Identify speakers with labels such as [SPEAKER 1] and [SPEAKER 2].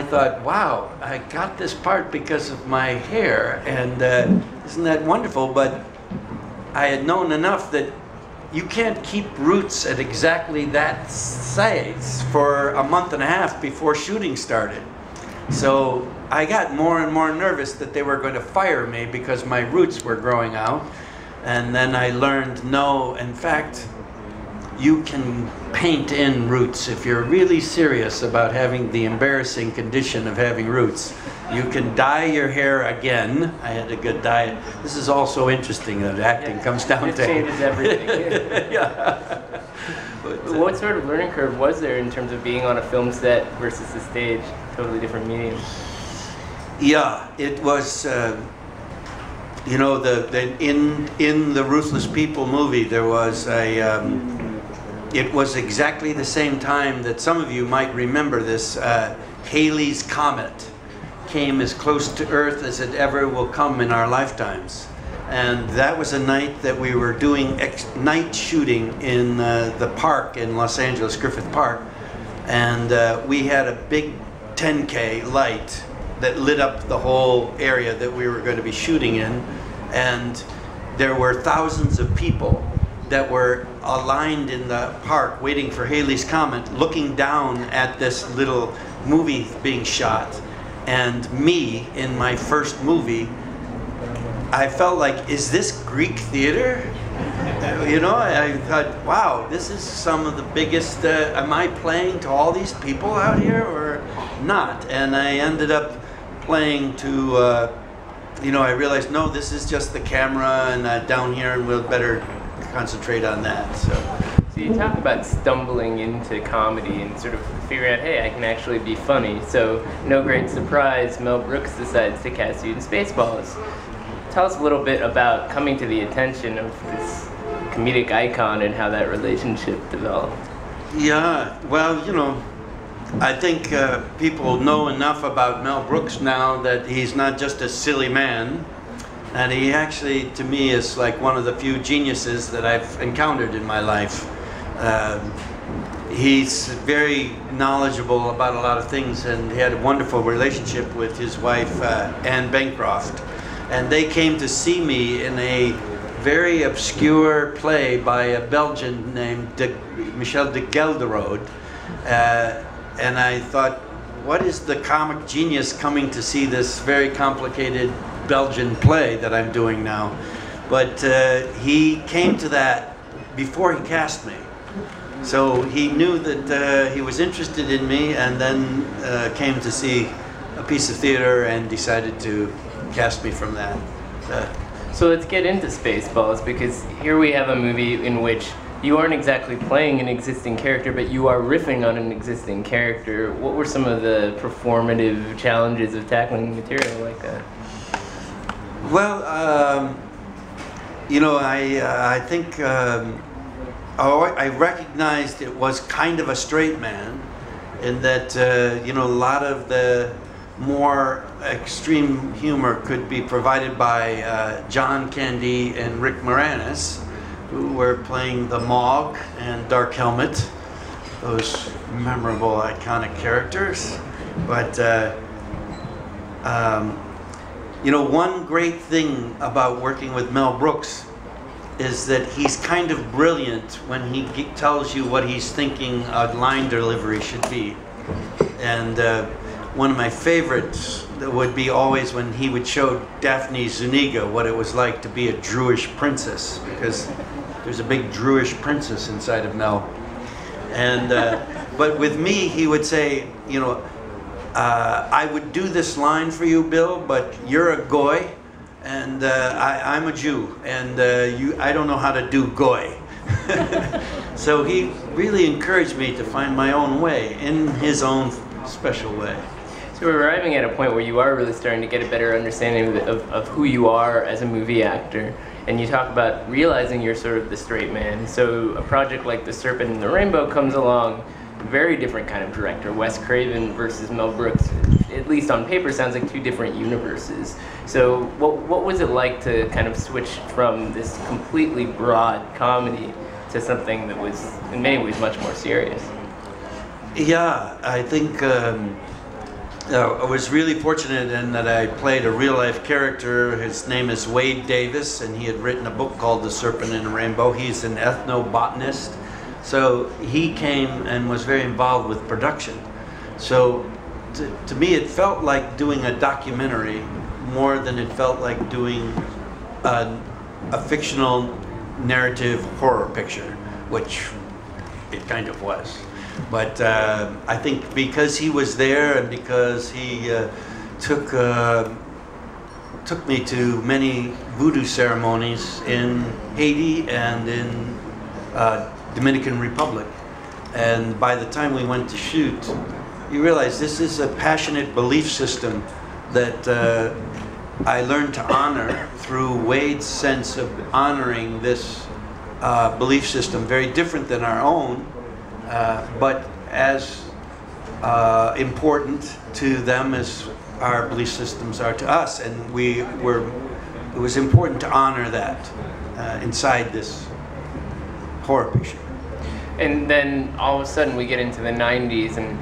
[SPEAKER 1] I thought, wow, I got this part because of my hair, and uh, isn't that wonderful? But I had known enough that you can't keep roots at exactly that size for a month and a half before shooting started. So I got more and more nervous that they were going to fire me because my roots were growing out. And then I learned no, in fact, you can paint in roots if you're really serious about having the embarrassing condition of having roots. You can dye your hair again. I had a good dye. This is also interesting that acting
[SPEAKER 2] Yeah.
[SPEAKER 1] comes down
[SPEAKER 2] It
[SPEAKER 1] to
[SPEAKER 2] changes everything.
[SPEAKER 1] yeah.
[SPEAKER 2] What sort of learning curve was there in terms of being on a film set versus the stage? Totally different medium.
[SPEAKER 1] Yeah, it was. Uh, you know, the, the in in the Ruthless People movie, there was a. Um, it was exactly the same time that some of you might remember this. Uh, Halley's comet came as close to Earth as it ever will come in our lifetimes, and that was a night that we were doing night shooting in uh, the park in Los Angeles, Griffith Park, and uh, we had a big 10K light that lit up the whole area that we were going to be shooting in. And there were thousands of people that were aligned in the park waiting for Halley's Comet, looking down at this little movie being shot. And me, in my first movie, I felt like, is this Greek theater? You know, I, I thought, wow, this is some of the biggest. Uh, am I playing to all these people out here or not? And I ended up playing to, uh, you know, I realized, no, this is just the camera and uh, down here, and we'll better concentrate on that. So,
[SPEAKER 2] So you talk about stumbling into comedy and sort of figuring out, hey, I can actually be funny. So no great surprise, Mel Brooks decides to cast you in Spaceballs. Tell us a little bit about coming to the attention of this comedic icon and how that relationship developed.
[SPEAKER 1] yeah, well, you know, I think uh, people know enough about Mel Brooks now that he's not just a silly man. And he actually, to me, is like one of the few geniuses that I've encountered in my life. Um, he's very knowledgeable about a lot of things, and he had a wonderful relationship with his wife, uh, Anne Bancroft. And they came to see me in a very obscure play by a Belgian named de, Michel de Ghelderode. Uh, and I thought, what is the comic genius coming to see this very complicated Belgian play that I'm doing now? But uh, he came to that before he cast me. So he knew that uh, he was interested in me and then uh, came to see a piece of theater and decided to cast me from that. Uh,
[SPEAKER 2] So let's get into Spaceballs because here we have a movie in which you aren't exactly playing an existing character, but you are riffing on an existing character. What were some of the performative challenges of tackling material like that?
[SPEAKER 1] Well, um, you know, I uh, I think um, I recognized it was kind of a straight man, in that uh, you know a lot of the more extreme humor could be provided by uh, John Candy and Rick Moranis, who were playing the Mog and Dark Helmet, those memorable, iconic characters. But uh, um, you know, one great thing about working with Mel Brooks is that he's kind of brilliant when he tells you what he's thinking a line delivery should be. And uh, one of my favorites would be always when he would show Daphne Zuniga what it was like to be a Druish princess, because there's a big Druish princess inside of Mel. And uh, but with me, he would say, you know, uh, I would do this line for you, Bill, but you're a goy, and uh, I, I'm a Jew, and uh, you, I don't know how to do goy. so he really encouraged me to find my own way in his own special way.
[SPEAKER 2] So we're arriving at a point where you are really starting to get a better understanding of, of, of who you are as a movie actor. And you talk about realizing you're sort of the straight man. So a project like The Serpent and the Rainbow comes along, very different kind of director. Wes Craven versus Mel Brooks, at least on paper, sounds like two different universes. So what, what was it like to kind of switch from this completely broad comedy to something that was in many ways much more serious?
[SPEAKER 1] Yeah, I think um, uh, I was really fortunate in that I played a real life character. His name is Wade Davis, and he had written a book called The Serpent and the Rainbow. He's an ethnobotanist. So he came and was very involved with production. So to, to me, it felt like doing a documentary more than it felt like doing a, a fictional narrative horror picture, which it kind of was. But uh, I think because he was there and because he uh, took uh, took me to many voodoo ceremonies in Haiti and in uh, Dominican Republic, and by the time we went to shoot, you realize this is a passionate belief system that uh, I learned to honor through Wade's sense of honoring this uh, belief system, very different than our own, uh, but as uh, important to them as our belief systems are to us. And we were, it was important to honor that uh, inside this horror picture.
[SPEAKER 2] And then all of a sudden we get into the 90s and